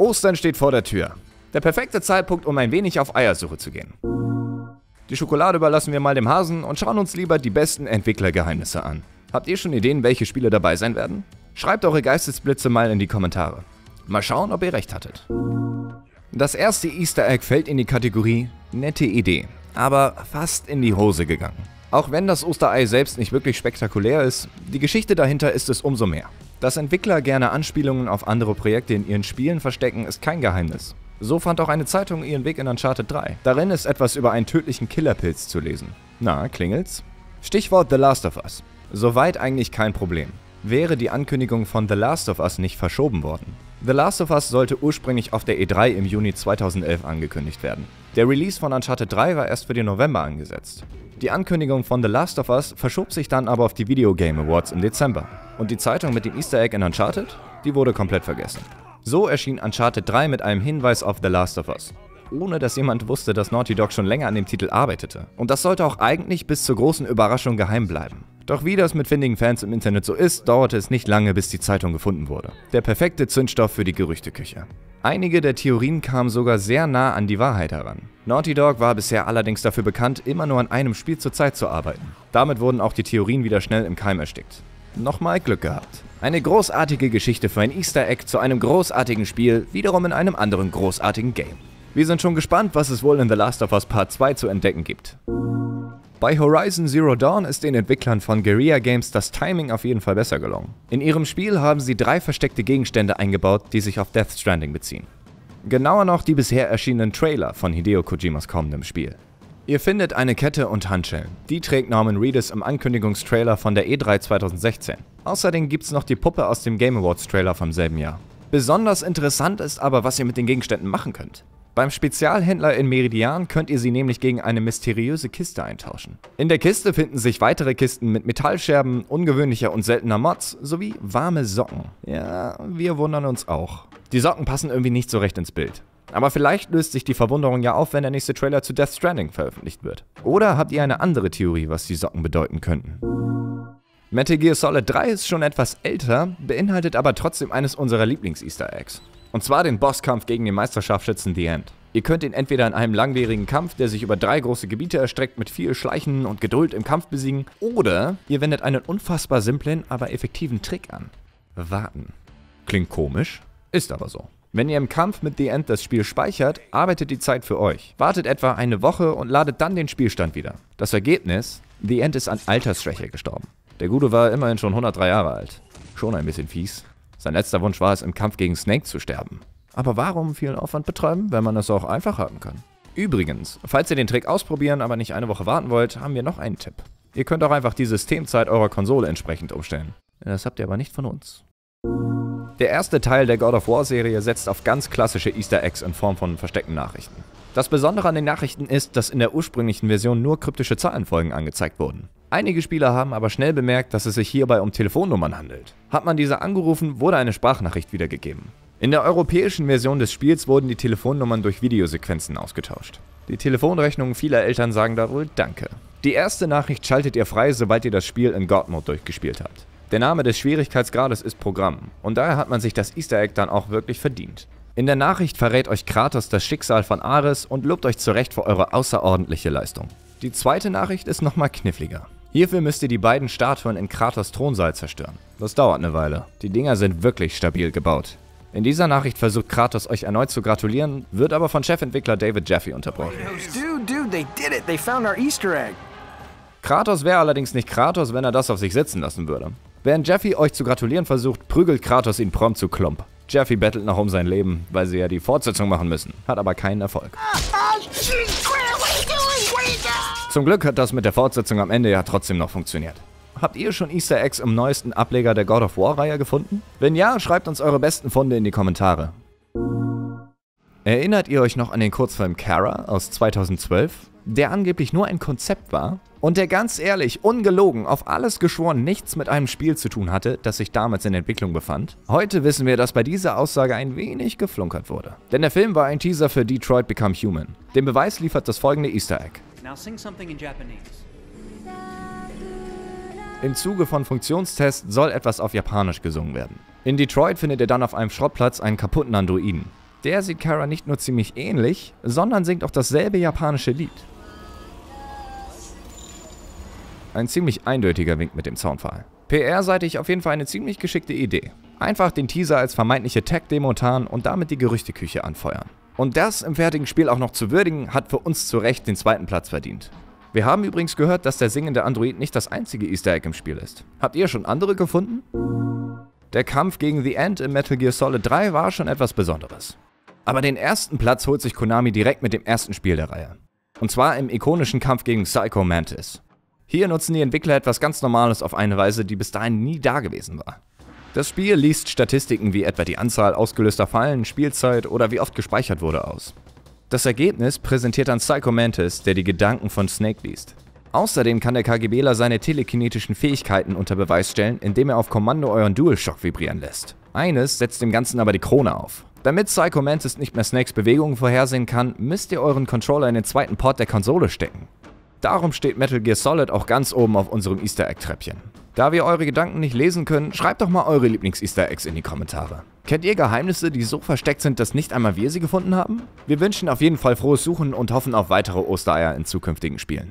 Ostern steht vor der Tür. Der perfekte Zeitpunkt, um ein wenig auf Eiersuche zu gehen. Die Schokolade überlassen wir mal dem Hasen und schauen uns lieber die besten Entwicklergeheimnisse an. Habt ihr schon Ideen, welche Spiele dabei sein werden? Schreibt eure Geistesblitze mal in die Kommentare. Mal schauen, ob ihr recht hattet. Das erste Easter Egg fällt in die Kategorie nette Idee, aber fast in die Hose gegangen. Auch wenn das Osterei selbst nicht wirklich spektakulär ist, die Geschichte dahinter ist es umso mehr. Dass Entwickler gerne Anspielungen auf andere Projekte in ihren Spielen verstecken, ist kein Geheimnis. So fand auch eine Zeitung ihren Weg in Uncharted 3. Darin ist etwas über einen tödlichen Killerpilz zu lesen. Na, klingelt's? Stichwort The Last of Us. Soweit eigentlich kein Problem. Wäre die Ankündigung von The Last of Us nicht verschoben worden. The Last of Us sollte ursprünglich auf der E3 im Juni 2011 angekündigt werden. Der Release von Uncharted 3 war erst für den November angesetzt. Die Ankündigung von The Last of Us verschob sich dann aber auf die Video Game Awards im Dezember. Und die Zeitung mit dem Easter Egg in Uncharted, die wurde komplett vergessen. So erschien Uncharted 3 mit einem Hinweis auf The Last of Us. Ohne dass jemand wusste, dass Naughty Dog schon länger an dem Titel arbeitete. Und das sollte auch eigentlich bis zur großen Überraschung geheim bleiben. Doch wie das mit findigen Fans im Internet so ist, dauerte es nicht lange, bis die Zeitung gefunden wurde. Der perfekte Zündstoff für die Gerüchteküche. Einige der Theorien kamen sogar sehr nah an die Wahrheit heran. Naughty Dog war bisher allerdings dafür bekannt, immer nur an einem Spiel zur Zeit zu arbeiten. Damit wurden auch die Theorien wieder schnell im Keim erstickt. Nochmal Glück gehabt. Eine großartige Geschichte für ein Easter Egg zu einem großartigen Spiel, wiederum in einem anderen großartigen Game. Wir sind schon gespannt, was es wohl in The Last of Us Part 2 zu entdecken gibt. Bei Horizon Zero Dawn ist den Entwicklern von Guerrilla Games das Timing auf jeden Fall besser gelungen. In ihrem Spiel haben sie drei versteckte Gegenstände eingebaut, die sich auf Death Stranding beziehen. Genauer noch die bisher erschienenen Trailer von Hideo Kojimas kommendem Spiel. Ihr findet eine Kette und Handschellen. Die trägt Norman Reedus im Ankündigungstrailer von der E3 2016. Außerdem gibt's noch die Puppe aus dem Game Awards Trailer vom selben Jahr. Besonders interessant ist aber, was ihr mit den Gegenständen machen könnt. Beim Spezialhändler in Meridian könnt ihr sie nämlich gegen eine mysteriöse Kiste eintauschen. In der Kiste finden sich weitere Kisten mit Metallscherben, ungewöhnlicher und seltener Mods sowie warme Socken. Ja, wir wundern uns auch. Die Socken passen irgendwie nicht so recht ins Bild. Aber vielleicht löst sich die Verwunderung ja auf, wenn der nächste Trailer zu Death Stranding veröffentlicht wird. Oder habt ihr eine andere Theorie, was die Socken bedeuten könnten? Metal Gear Solid 3 ist schon etwas älter, beinhaltet aber trotzdem eines unserer Lieblings-Easter Eggs. Und zwar den Bosskampf gegen den Meisterschaftsschützen The End. Ihr könnt ihn entweder in einem langwierigen Kampf, der sich über drei große Gebiete erstreckt, mit viel Schleichen und Geduld im Kampf besiegen, oder ihr wendet einen unfassbar simplen, aber effektiven Trick an. Warten. Klingt komisch, ist aber so. Wenn ihr im Kampf mit The End das Spiel speichert, arbeitet die Zeit für euch. Wartet etwa eine Woche und ladet dann den Spielstand wieder. Das Ergebnis? The End ist an Altersschwäche gestorben. Der Gute war immerhin schon 103 Jahre alt. Schon ein bisschen fies. Sein letzter Wunsch war es, im Kampf gegen Snake zu sterben. Aber warum viel Aufwand betreiben, wenn man es auch einfach haben kann? Übrigens, falls ihr den Trick ausprobieren, aber nicht eine Woche warten wollt, haben wir noch einen Tipp. Ihr könnt auch einfach die Systemzeit eurer Konsole entsprechend umstellen. Das habt ihr aber nicht von uns. Der erste Teil der God of War Serie setzt auf ganz klassische Easter Eggs in Form von versteckten Nachrichten. Das Besondere an den Nachrichten ist, dass in der ursprünglichen Version nur kryptische Zahlenfolgen angezeigt wurden. Einige Spieler haben aber schnell bemerkt, dass es sich hierbei um Telefonnummern handelt. Hat man diese angerufen, wurde eine Sprachnachricht wiedergegeben. In der europäischen Version des Spiels wurden die Telefonnummern durch Videosequenzen ausgetauscht. Die Telefonrechnungen vieler Eltern sagen da wohl Danke. Die erste Nachricht schaltet ihr frei, sobald ihr das Spiel in God Mode durchgespielt habt. Der Name des Schwierigkeitsgrades ist Programm und daher hat man sich das Easter Egg dann auch wirklich verdient. In der Nachricht verrät euch Kratos das Schicksal von Ares und lobt euch zurecht für eure außerordentliche Leistung. Die zweite Nachricht ist nochmal kniffliger. Hierfür müsst ihr die beiden Statuen in Kratos Thronsaal zerstören. Das dauert eine Weile. Die Dinger sind wirklich stabil gebaut. In dieser Nachricht versucht Kratos euch erneut zu gratulieren, wird aber von Chefentwickler David Jaffe unterbrochen. Kratos wäre allerdings nicht Kratos, wenn er das auf sich sitzen lassen würde. Während Jaffe euch zu gratulieren versucht, prügelt Kratos ihn prompt zu Klump. Jaffe bettelt noch um sein Leben, weil sie ja die Fortsetzung machen müssen, hat aber keinen Erfolg. Zum Glück hat das mit der Fortsetzung am Ende ja trotzdem noch funktioniert. Habt ihr schon Easter Eggs im neuesten Ableger der God of War-Reihe gefunden? Wenn ja, schreibt uns eure besten Funde in die Kommentare. Erinnert ihr euch noch an den Kurzfilm Kara aus 2012, der angeblich nur ein Konzept war und der ganz ehrlich, ungelogen, auf alles geschworen nichts mit einem Spiel zu tun hatte, das sich damals in Entwicklung befand? Heute wissen wir, dass bei dieser Aussage ein wenig geflunkert wurde. Denn der Film war ein Teaser für Detroit Become Human. Den Beweis liefert das folgende Easter Egg. Now sing something in Japanese. Im Zuge von Funktionstests soll etwas auf Japanisch gesungen werden. In Detroit findet ihr dann auf einem Schrottplatz einen kaputten Androiden. Der sieht Kara nicht nur ziemlich ähnlich, sondern singt auch dasselbe japanische Lied. Ein ziemlich eindeutiger Wink mit dem Soundfall. PR-seitig auf jeden Fall eine ziemlich geschickte Idee. Einfach den Teaser als vermeintliche Tech-Demo tarnen und damit die Gerüchteküche anfeuern. Und das im fertigen Spiel auch noch zu würdigen, hat für uns zu Recht den zweiten Platz verdient. Wir haben übrigens gehört, dass der singende Android nicht das einzige Easter Egg im Spiel ist. Habt ihr schon andere gefunden? Der Kampf gegen The End in Metal Gear Solid 3 war schon etwas Besonderes. Aber den ersten Platz holt sich Konami direkt mit dem ersten Spiel der Reihe. Und zwar im ikonischen Kampf gegen Psycho Mantis. Hier nutzen die Entwickler etwas ganz Normales auf eine Weise, die bis dahin nie dagewesen war. Das Spiel liest Statistiken wie etwa die Anzahl ausgelöster Fallen, Spielzeit oder wie oft gespeichert wurde aus. Das Ergebnis präsentiert dann Psycho Mantis, der die Gedanken von Snake liest. Außerdem kann der KGBler seine telekinetischen Fähigkeiten unter Beweis stellen, indem er auf Kommando euren DualShock vibrieren lässt. Eines setzt dem Ganzen aber die Krone auf. Damit Psycho Mantis nicht mehr Snakes Bewegungen vorhersehen kann, müsst ihr euren Controller in den zweiten Port der Konsole stecken. Darum steht Metal Gear Solid auch ganz oben auf unserem Easter Egg-Treppchen. Da wir eure Gedanken nicht lesen können, schreibt doch mal eure Lieblings-Easter Eggs in die Kommentare. Kennt ihr Geheimnisse, die so versteckt sind, dass nicht einmal wir sie gefunden haben? Wir wünschen auf jeden Fall frohes Suchen und hoffen auf weitere Ostereier in zukünftigen Spielen.